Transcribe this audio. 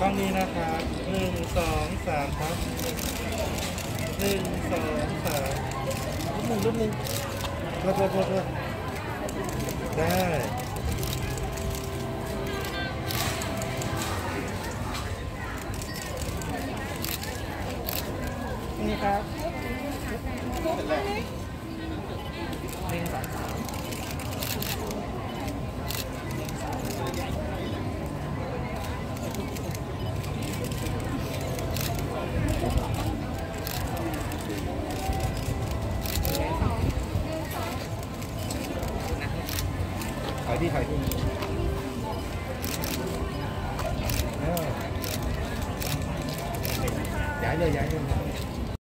กล้องนี้นะครับหนึ่งสองสามครับหนึ่งสองสามรูปหนึ่งรูปหนึ่งโทษโทษโทษโทษได้นี่ครับ Giải lời.